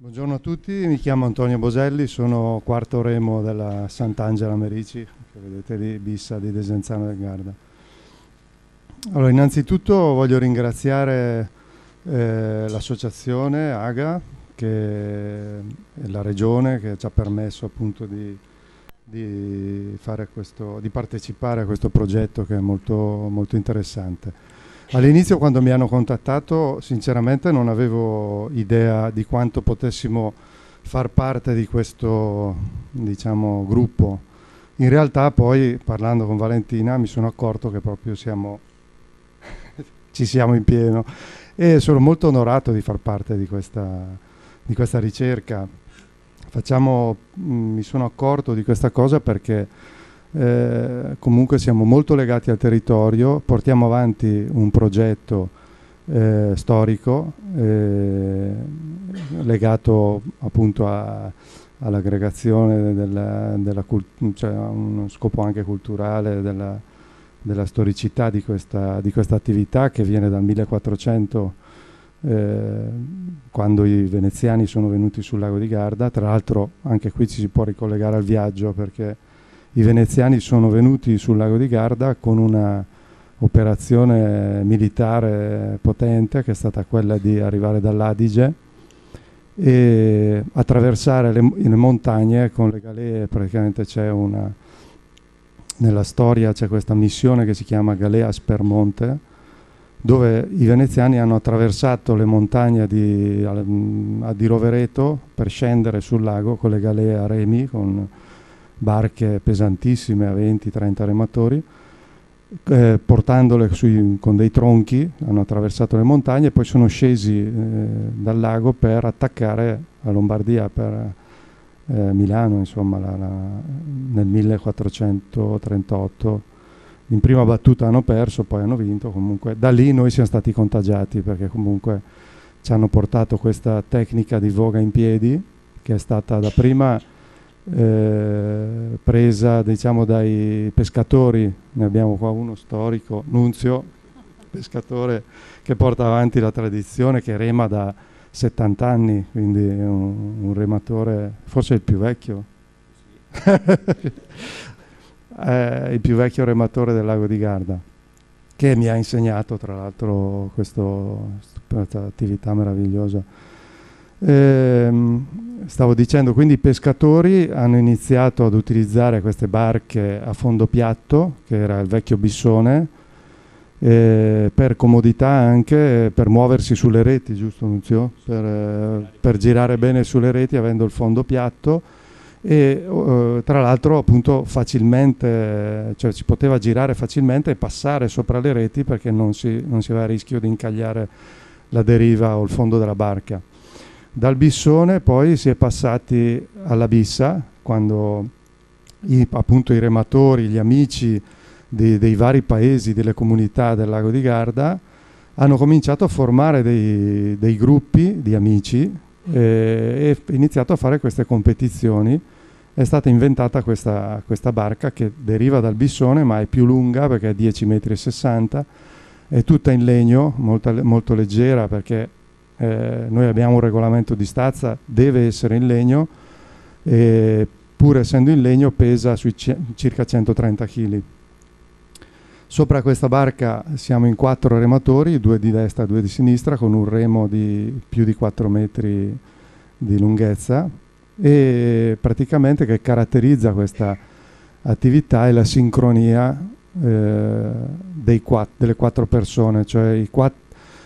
Buongiorno a tutti, mi chiamo Antonio Boselli, sono quarto remo della Sant'Angela Merici, che vedete lì, Bissa di Desenzano del Garda. Allora, innanzitutto voglio ringraziare eh, l'associazione AGA, è la regione che ci ha permesso appunto di, di, questo, di partecipare a questo progetto che è molto, molto interessante. All'inizio quando mi hanno contattato sinceramente non avevo idea di quanto potessimo far parte di questo diciamo, gruppo. In realtà poi parlando con Valentina mi sono accorto che proprio siamo, ci siamo in pieno e sono molto onorato di far parte di questa, di questa ricerca. Facciamo, mi sono accorto di questa cosa perché eh, comunque siamo molto legati al territorio, portiamo avanti un progetto eh, storico eh, legato appunto all'aggregazione della, della cioè a uno scopo anche culturale della, della storicità di questa, di questa, attività che viene dal 1400 eh, quando i veneziani sono venuti sul lago di Garda, tra l'altro anche qui ci si può ricollegare al viaggio perché i veneziani sono venuti sul lago di Garda con una operazione militare potente che è stata quella di arrivare dall'Adige e attraversare le, le montagne con le galee, praticamente c'è una nella storia c'è questa missione che si chiama Galea Spermonte dove i veneziani hanno attraversato le montagne di, di Rovereto per scendere sul lago con le galee a remi con barche pesantissime a 20-30 rematori, eh, portandole sui, con dei tronchi, hanno attraversato le montagne e poi sono scesi eh, dal lago per attaccare la Lombardia, per eh, Milano, insomma, la, la, nel 1438. In prima battuta hanno perso, poi hanno vinto, comunque da lì noi siamo stati contagiati perché comunque ci hanno portato questa tecnica di voga in piedi che è stata da prima eh, presa diciamo dai pescatori, ne abbiamo qua uno storico, Nunzio, pescatore che porta avanti la tradizione, che rema da 70 anni, quindi un, un rematore, forse il più vecchio, è il più vecchio rematore del lago di Garda, che mi ha insegnato tra l'altro questa attività meravigliosa. Ehm, stavo dicendo, quindi i pescatori hanno iniziato ad utilizzare queste barche a fondo piatto, che era il vecchio bissone, eh, per comodità anche, per muoversi sulle reti, giusto Nunzio? Per, eh, per girare bene sulle reti avendo il fondo piatto e uh, tra l'altro appunto facilmente, cioè si poteva girare facilmente e passare sopra le reti perché non si, non si aveva rischio di incagliare la deriva o il fondo della barca. Dal Bissone poi si è passati alla Bissa, quando i, appunto i rematori, gli amici dei, dei vari paesi, delle comunità del lago di Garda, hanno cominciato a formare dei, dei gruppi di amici eh, e iniziato a fare queste competizioni. È stata inventata questa, questa, barca che deriva dal Bissone ma è più lunga perché è 10,60 m, è tutta in legno, molto, molto leggera perché eh, noi abbiamo un regolamento di stazza, deve essere in legno, e pur essendo in legno pesa sui circa 130 kg. Sopra questa barca siamo in quattro rematori, due di destra e due di sinistra, con un remo di più di 4 metri di lunghezza e praticamente che caratterizza questa attività è la sincronia eh, delle quattro persone, cioè i quattro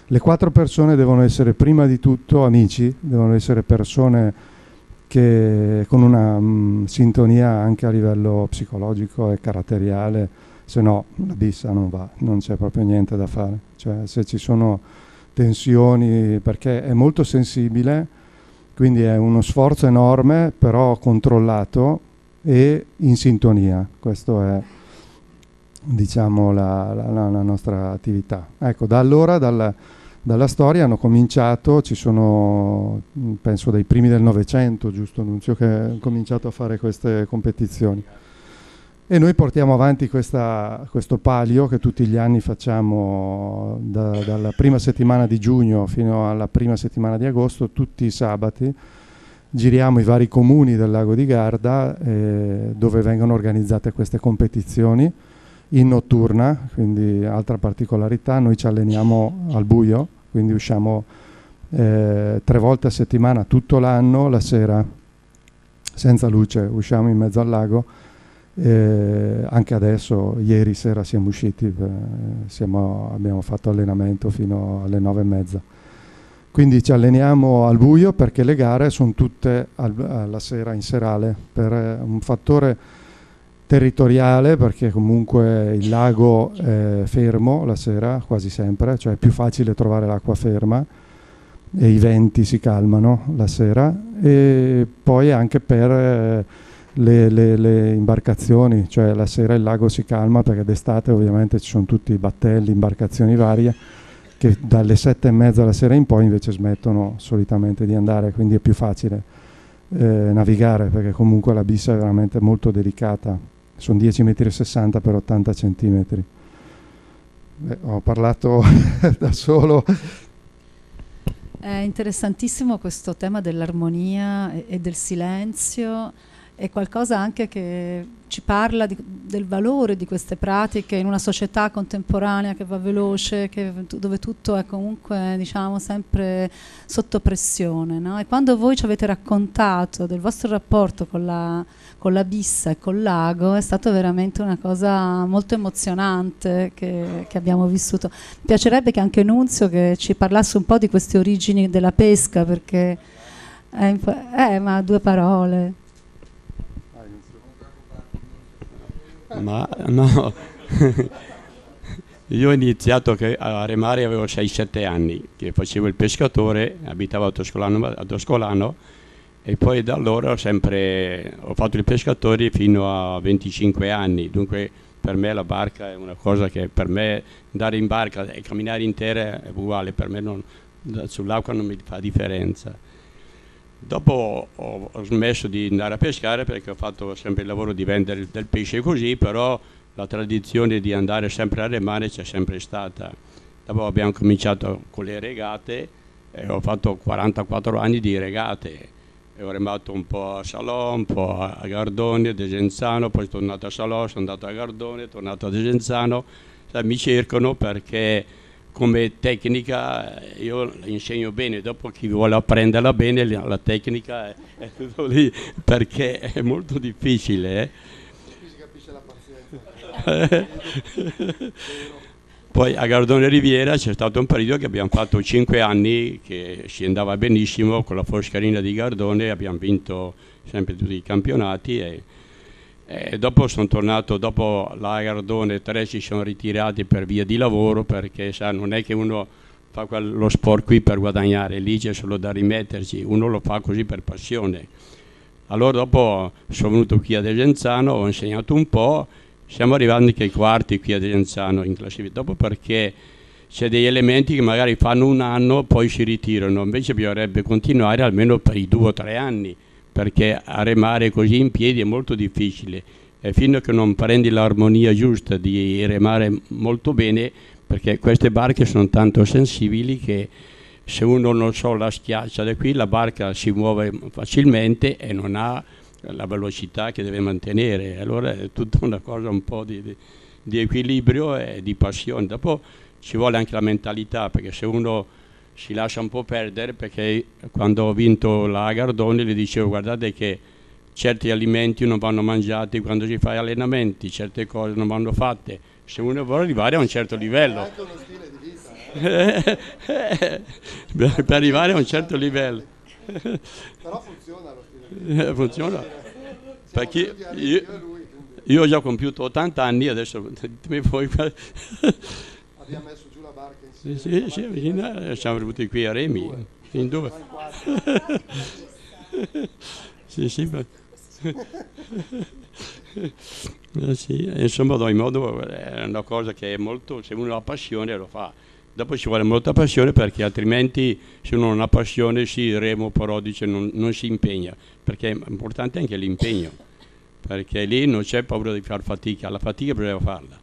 le quattro persone devono essere prima di tutto amici, devono essere persone che con una mh, mm, sintonia anche a livello psicologico e caratteriale, se no la bissa non va, non c'è proprio niente da fare. Cioè se ci sono tensioni, perché è molto sensibile, quindi è uno sforzo enorme, però controllato e in sintonia. Questo è diciamo la, la, la, nostra attività. Ecco, da allora, dalla, dalla storia hanno cominciato, ci sono, penso dai primi del Novecento, giusto Nunzio, che ha cominciato a fare queste competizioni. E noi portiamo avanti questa, questo palio che tutti gli anni facciamo da, dalla prima settimana di giugno fino alla prima settimana di agosto, tutti i sabati, giriamo i vari comuni del lago di Garda eh, dove vengono organizzate queste competizioni in notturna, quindi altra particolarità, noi ci alleniamo al buio, quindi usciamo eh, tre volte a settimana tutto l'anno, la sera senza luce, usciamo in mezzo al lago. Eh, anche adesso, ieri sera siamo usciti, eh, siamo, abbiamo fatto allenamento fino alle nove e mezza. Quindi ci alleniamo al buio perché le gare sono tutte al, alla sera in serale per eh, un fattore territoriale perché comunque il lago è fermo la sera quasi sempre, cioè è più facile trovare l'acqua ferma e i venti si calmano la sera. E poi anche per eh, le, le, le, imbarcazioni, cioè la sera il lago si calma perché d'estate ovviamente ci sono tutti i battelli, imbarcazioni varie che dalle sette e mezza alla sera in poi invece smettono solitamente di andare, quindi è più facile eh, navigare perché comunque la bissa è veramente molto delicata, sono 10,60 m per 80 cm. Eh, ho parlato da solo. È interessantissimo questo tema dell'armonia e, e del silenzio è qualcosa anche che ci parla di, del valore di queste pratiche in una società contemporanea che va veloce, che, dove tutto è comunque diciamo, sempre sotto pressione. No? E quando voi ci avete raccontato del vostro rapporto con la, con la bissa e col lago è stata veramente una cosa molto emozionante che, che abbiamo vissuto. Mi piacerebbe che anche Nunzio che ci parlasse un po' di queste origini della pesca perché... Eh, ma due parole. Ma no, io ho iniziato a remare avevo 6-7 anni, che facevo il pescatore, abitavo a Toscolano, a Toscolano e poi da allora ho sempre ho fatto il pescatore fino a 25 anni, dunque per me la barca è una cosa che per me andare in barca e camminare in terra è uguale, per me non, sull'acqua non mi fa differenza. Dopo ho, smesso di andare a pescare perché ho fatto sempre il lavoro di vendere del pesce così, però la tradizione di andare sempre a remare c'è sempre stata. Dopo abbiamo cominciato con le regate e ho fatto 44 anni di regate. E ho remato un po' a Salò, un po' a Gardone, a Desenzano, poi sono tornato a Salò, sono andato a Gardone, tornato a Desenzano. Mi cercano perché come tecnica io insegno bene, dopo chi vuole apprenderla bene la tecnica è, è tutto lì perché è molto difficile. Eh. Si capisce la pazienza. Poi a Gardone Riviera c'è stato un periodo che abbiamo fatto 5 anni che si andava benissimo con la Foscarina di Gardone, abbiamo vinto sempre tutti i campionati e e dopo sono tornato, dopo la Gardone, tre si sono ritirati per via di lavoro perché sa, non è che uno fa lo sport qui per guadagnare, lì c'è solo da rimetterci, uno lo fa così per passione. Allora dopo sono venuto qui a Desenzano, ho insegnato un po', siamo arrivati anche ai quarti qui a Desenzano in classifica, dopo perché c'è degli elementi che magari fanno un anno poi si ritirano, invece bisognerebbe continuare almeno per i due o tre anni perché a remare così in piedi è molto difficile e fino a che non prendi l'armonia giusta di remare molto bene, perché queste barche sono tanto sensibili che se uno non so la schiaccia da qui la barca si muove facilmente e non ha la velocità che deve mantenere, allora è tutta una cosa un po' di, di, di equilibrio e di passione. Dopo ci vuole anche la mentalità, perché se uno si lascia un po' perdere perché quando ho vinto la Gardone le dicevo guardate che certi alimenti non vanno mangiati quando si fa allenamenti, certe cose non vanno fatte. Se uno vuole arrivare a un certo livello. È anche uno stile di vita. Eh? per arrivare a un certo livello. Però funziona lo stile di vita. funziona. Perché io, io, ho già compiuto 80 anni, adesso puoi... Abbiamo messo sì, sì, sì, vicino, siamo venuti qui a Remi, in dove? sì, sì, ma... eh, sì, insomma, ogni modo è una cosa che è molto, se uno ha passione lo fa. Dopo ci vuole molta passione perché altrimenti se uno non ha passione si remo però dice non, non si impegna, perché è importante anche l'impegno, perché lì non c'è paura di far fatica, la fatica bisogna farla.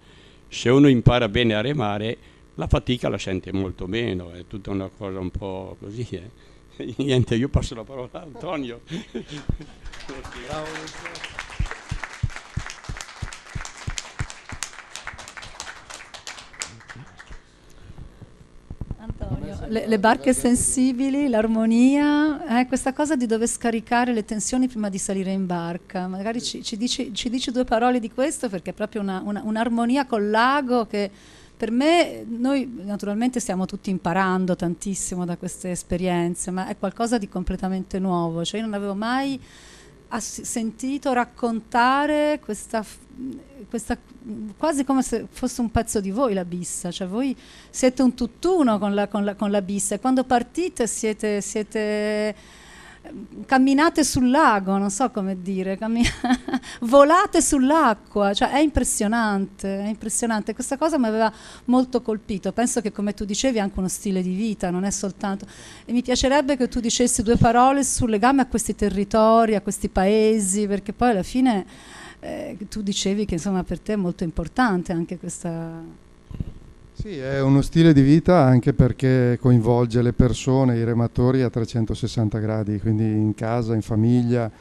Se uno impara bene a remare la fatica la sente molto meno, è tutta una cosa un po' così. Eh. Niente, io passo la parola a Antonio. Bravo. le, le, barche sensibili, l'armonia, eh, questa cosa di dover scaricare le tensioni prima di salire in barca. Magari ci, ci, dici, ci dici, due parole di questo perché è proprio una, una, un'armonia col lago che per me, noi naturalmente stiamo tutti imparando tantissimo da queste esperienze, ma è qualcosa di completamente nuovo. Cioè io non avevo mai sentito raccontare questa, questa, quasi come se fosse un pezzo di voi la bissa, cioè voi siete un tutt'uno con la, con la, con la bissa e quando partite siete, siete camminate sul lago, non so come dire, cammin- volate sull'acqua, cioè è impressionante, è impressionante. Questa cosa mi aveva molto colpito. Penso che come tu dicevi è anche uno stile di vita, non è soltanto. E mi piacerebbe che tu dicessi due parole sul legame a questi territori, a questi paesi, perché poi alla fine eh, tu dicevi che insomma per te è molto importante anche questa sì, è uno stile di vita anche perché coinvolge le persone, i rematori a 360 gradi, quindi in casa, in famiglia.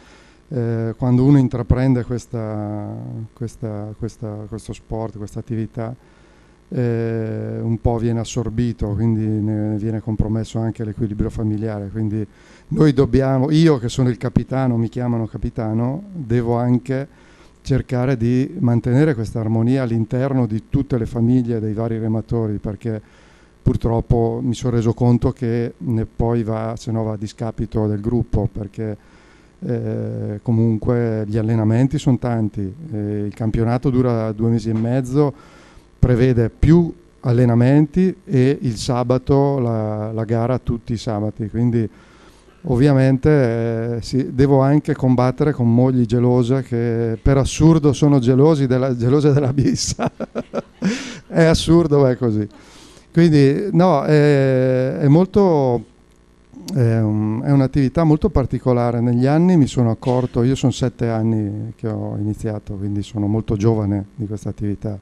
Eh, quando uno intraprende questa, questa, questa, questo sport, questa attività, eh, un po' viene assorbito, quindi ne viene compromesso anche l'equilibrio familiare. Quindi noi dobbiamo, io che sono il capitano, mi chiamano capitano, devo anche cercare di mantenere questa armonia all'interno di tutte le famiglie dei vari rematori perché purtroppo mi sono reso conto che ne poi va, se no va a discapito del gruppo perché eh, comunque gli allenamenti sono tanti, eh, il campionato dura due mesi e mezzo, prevede più allenamenti e il sabato la, la gara tutti i sabati, quindi ovviamente eh, sì, devo anche combattere con mogli gelose che per assurdo sono gelosi della, gelose della bissa. è assurdo, è così. Quindi no, è, è molto... È, un, è, un'attività molto particolare. Negli anni mi sono accorto, io sono sette anni che ho iniziato, quindi sono molto giovane di questa attività,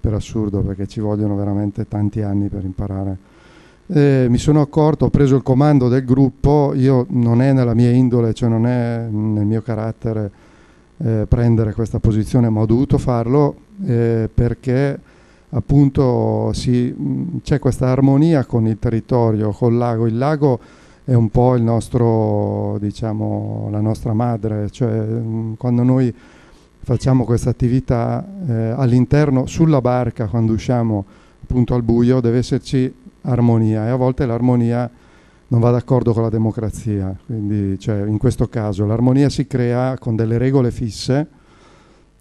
per assurdo, perché ci vogliono veramente tanti anni per imparare eh, mi sono accorto, ho preso il comando del gruppo, io non è nella mia indole, cioè non è nel mio carattere eh, prendere questa posizione, ma ho dovuto farlo eh, perché appunto c'è questa armonia con il territorio, col lago. Il lago è un po' nostro, diciamo, la nostra madre, cioè quando noi facciamo questa attività eh, all'interno, sulla barca, quando usciamo appunto al buio, deve esserci armonia e a volte l'armonia non va d'accordo con la democrazia, quindi cioè, in questo caso l'armonia si crea con delle regole fisse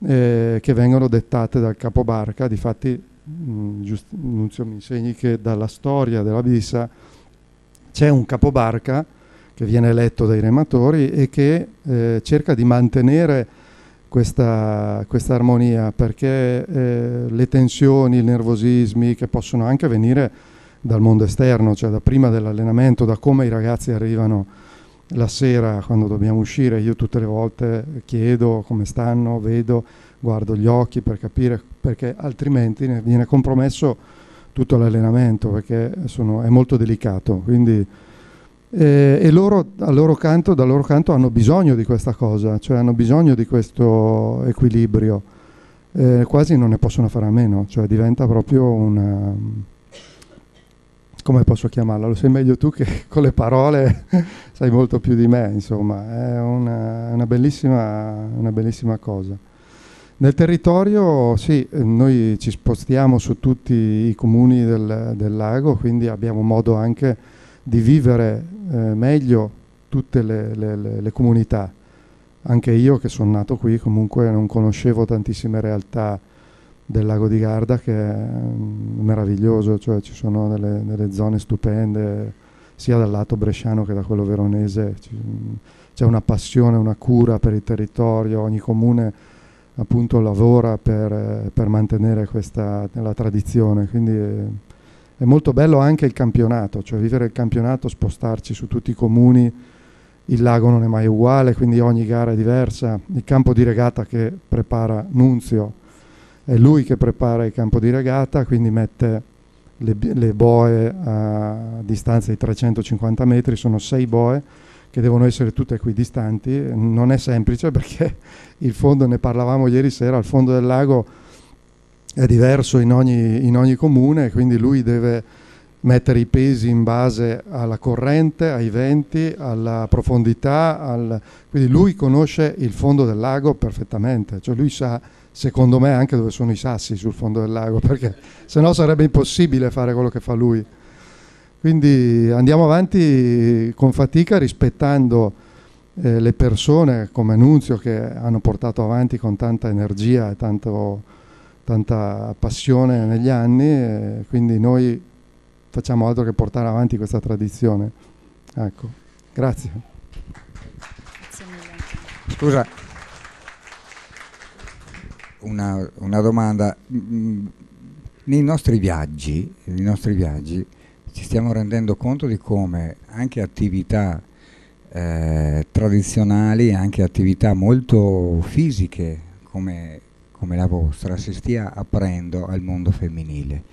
eh, che vengono dettate dal capobarca, difatti mh, giust- Nunzio mi insegni che dalla storia della Bissa c'è un capobarca che viene eletto dai rematori e che eh, cerca di mantenere questa, questa armonia perché eh, le tensioni, i nervosismi che possono anche venire dal mondo esterno, cioè da prima dell'allenamento, da come i ragazzi arrivano la sera quando dobbiamo uscire. Io tutte le volte chiedo come stanno, vedo, guardo gli occhi per capire, perché altrimenti ne viene compromesso tutto l'allenamento, perché sono, è molto delicato. Quindi, eh, e loro, loro canto, dal loro canto hanno bisogno di questa cosa, cioè hanno bisogno di questo equilibrio. Eh, quasi non ne possono fare a meno, cioè diventa proprio una come posso chiamarla? Lo sai meglio tu che con le parole sai molto più di me, insomma, è una, una, bellissima, una bellissima, cosa. Nel territorio, sì, noi ci spostiamo su tutti i comuni del, del lago, quindi abbiamo modo anche di vivere eh, meglio tutte le, le, le, le comunità. Anche io che sono nato qui comunque non conoscevo tantissime realtà del lago di Garda che è mm, meraviglioso, cioè ci sono delle, delle zone stupende sia dal lato bresciano che da quello veronese, c'è una passione, una cura per il territorio, ogni comune appunto lavora per, per mantenere questa la tradizione, quindi è, è, molto bello anche il campionato, cioè vivere il campionato, spostarci su tutti i comuni, il lago non è mai uguale, quindi ogni gara è diversa, il campo di regata che prepara Nunzio è lui che prepara il campo di regata, quindi mette le, le boe a distanza di 350 metri, sono sei boe che devono essere tutte equidistanti, non è semplice perché il fondo, ne parlavamo ieri sera, il fondo del lago è diverso in ogni, in ogni comune, quindi lui deve mettere i pesi in base alla corrente, ai venti, alla profondità, al... quindi lui conosce il fondo del lago perfettamente, cioè lui sa secondo me anche dove sono i sassi sul fondo del lago, perché se no sarebbe impossibile fare quello che fa lui. Quindi andiamo avanti con fatica rispettando eh, le persone come Nunzio che hanno portato avanti con tanta energia e tanto, tanta passione negli anni, e quindi noi facciamo altro che portare avanti questa tradizione. Ecco, grazie. Scusa, una, una domanda. Mm, nei nostri viaggi, nei nostri viaggi ci stiamo rendendo conto di come anche attività eh, tradizionali, anche attività molto fisiche come, come, la vostra, si stia aprendo al mondo femminile.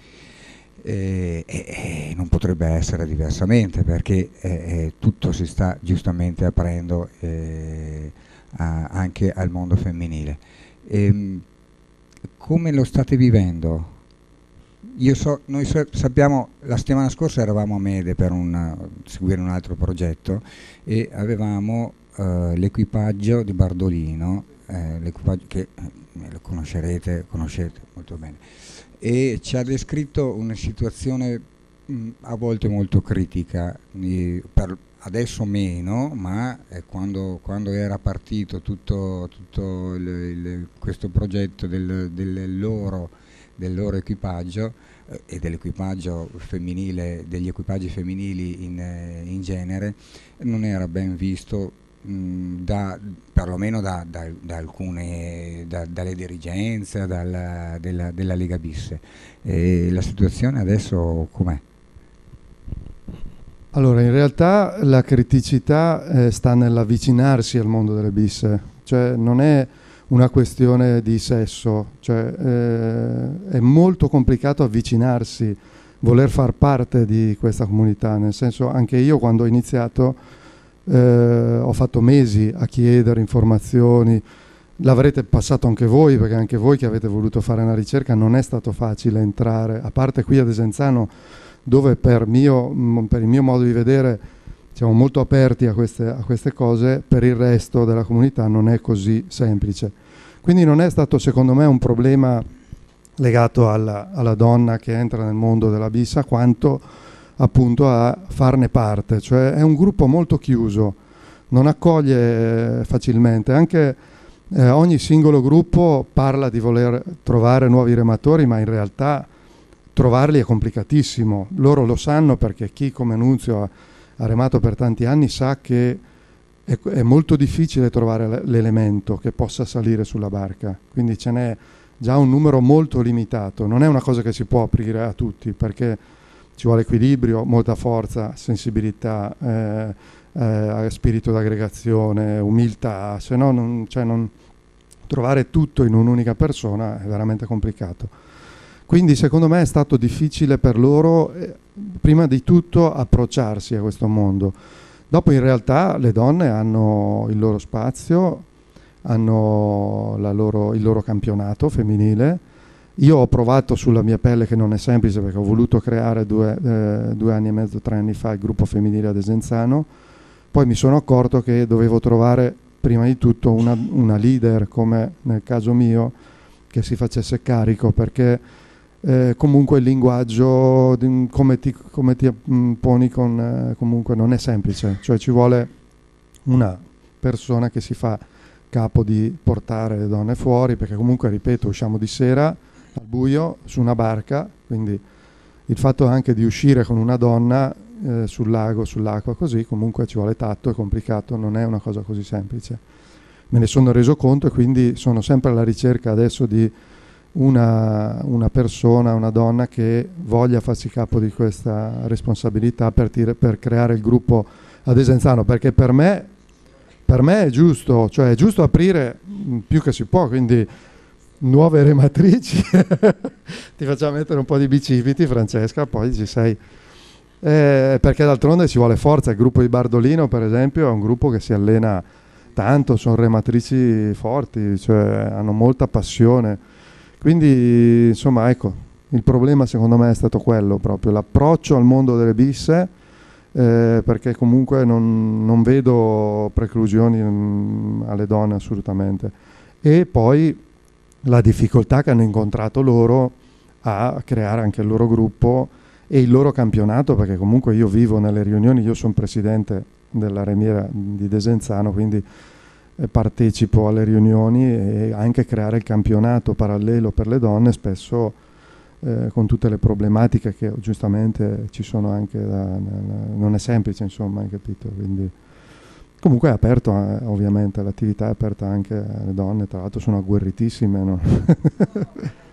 Eh, e, non potrebbe essere diversamente perché eh, eh, tutto si sta giustamente aprendo eh, a, anche al mondo femminile. Ehm, come lo state vivendo? So, noi so, sappiamo, la settimana scorsa eravamo a Mede per un, seguire un altro progetto e avevamo uh, l'equipaggio di Bardolino, eh, che eh, lo conoscerete, conoscete molto bene, e ci ha descritto una situazione mh, a volte molto critica, di, per, adesso meno, ma eh, quando, quando, era partito tutto, tutto il, il, questo progetto del, del loro del loro equipaggio eh, e dell'equipaggio femminile, degli equipaggi femminili in, eh, in genere, non era ben visto mh, da, perlomeno da, da, da alcune, dalle dirigenze dalla, della, della, Lega Bis. E la situazione adesso com'è? Allora, in realtà la criticità eh, sta nell'avvicinarsi al mondo delle bis, cioè non è una questione di sesso, cioè eh, è molto complicato avvicinarsi, voler far parte di questa comunità, nel senso anche io quando ho iniziato eh, ho fatto mesi a chiedere informazioni, l'avrete passato anche voi perché anche voi che avete voluto fare una ricerca non è stato facile entrare, a parte qui ad Esenzano dove per, mio, per il mio modo di vedere siamo molto aperti a queste, a queste, cose, per il resto della comunità non è così semplice. Quindi non è stato secondo me un problema legato alla, alla donna che entra nel mondo della bissa, quanto appunto a farne parte, cioè è un gruppo molto chiuso, non accoglie facilmente, anche eh, ogni singolo gruppo parla di voler trovare nuovi rematori, ma in realtà trovarli è complicatissimo, loro lo sanno perché chi come Nunzio ha ha remato per tanti anni sa che è, è molto difficile trovare l'elemento che possa salire sulla barca, quindi ce n'è già un numero molto limitato, non è una cosa che si può aprire a tutti perché ci vuole equilibrio, molta forza, sensibilità, eh, eh, spirito d'aggregazione, umiltà, se no non, cioè non, trovare tutto in un'unica persona è veramente complicato. Quindi secondo me è stato difficile per loro, eh, prima di tutto, approcciarsi a questo mondo. Dopo in realtà le donne hanno il loro spazio, hanno loro, il loro campionato femminile. Io ho provato sulla mia pelle che non è semplice perché ho voluto creare due, eh, due anni e mezzo, tre anni fa il gruppo femminile ad Esenzano, poi mi sono accorto che dovevo trovare prima di tutto una, una leader come nel caso mio che si facesse carico perché eh, comunque il linguaggio come, ti, come ti mm, poni con eh, comunque non è semplice cioè ci vuole una persona che si fa capo di portare le donne fuori perché comunque ripeto usciamo di sera al buio su una barca quindi il fatto anche di uscire con una donna eh, sul lago, sull'acqua così comunque ci vuole tatto, è complicato, non è una cosa così semplice. Me ne sono reso conto e quindi sono sempre alla ricerca adesso di una, una, persona, una donna che voglia farsi capo di questa responsabilità per, tire, per creare il gruppo ad Esenzano, perché per me, per me, è giusto, cioè è giusto aprire più che si può, quindi nuove rematrici, ti facciamo mettere un po' di bicipiti Francesca, poi ci sei. Eh, perché d'altronde ci vuole forza, il gruppo di Bardolino per esempio è un gruppo che si allena tanto, sono rematrici forti, cioè hanno molta passione, quindi insomma ecco, il problema secondo me è stato quello proprio, l'approccio al mondo delle bisse, eh, perché comunque non, non vedo preclusioni mh, mm, alle donne assolutamente. E poi la difficoltà che hanno incontrato loro a creare anche il loro gruppo e il loro campionato, perché comunque io vivo nelle riunioni, io sono presidente della Remiera di Desenzano, quindi partecipo alle riunioni e anche creare il campionato parallelo per le donne spesso eh, con tutte le problematiche che giustamente ci sono anche da, non è semplice insomma hai capito quindi comunque è aperto eh, ovviamente l'attività è aperta anche alle donne tra l'altro sono agguerritissime no?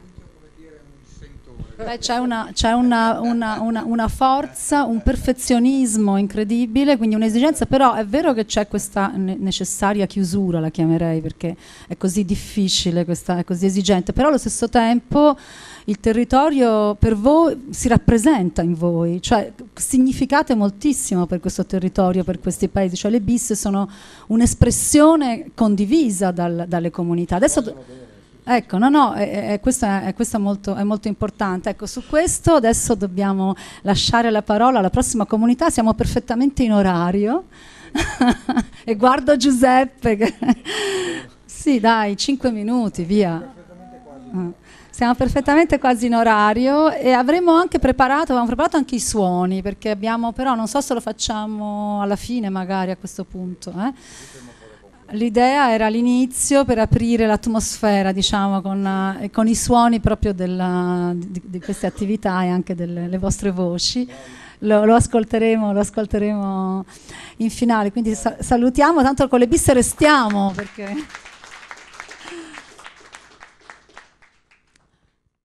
Beh, c'è, una, c'è una, una, una, forza, un perfezionismo incredibile, quindi un'esigenza, però è vero che c'è questa necessaria chiusura, la chiamerei, perché è così difficile, questa, è così esigente, però allo stesso tempo il territorio per voi si rappresenta in voi, cioè significate moltissimo per questo territorio, per questi paesi, cioè le bis sono un'espressione condivisa dal, dalle comunità. Adesso, Ecco, no, no, è, è, questo, è, questo molto, è, molto, importante. Ecco, su questo adesso dobbiamo lasciare la parola alla prossima comunità, siamo perfettamente in orario. e guardo Giuseppe. Sì, dai, cinque minuti, via. Siamo perfettamente quasi in orario e avremmo anche preparato, avevamo preparato anche i suoni, perché abbiamo, però non so se lo facciamo alla fine magari a questo punto. Eh? L'idea era all'inizio per aprire l'atmosfera, diciamo, con, uh, con i suoni proprio della, di, di, queste attività e anche delle vostre voci. Lo, lo, ascolteremo, lo, ascolteremo, in finale, quindi sa- salutiamo, tanto con le bisse restiamo perché...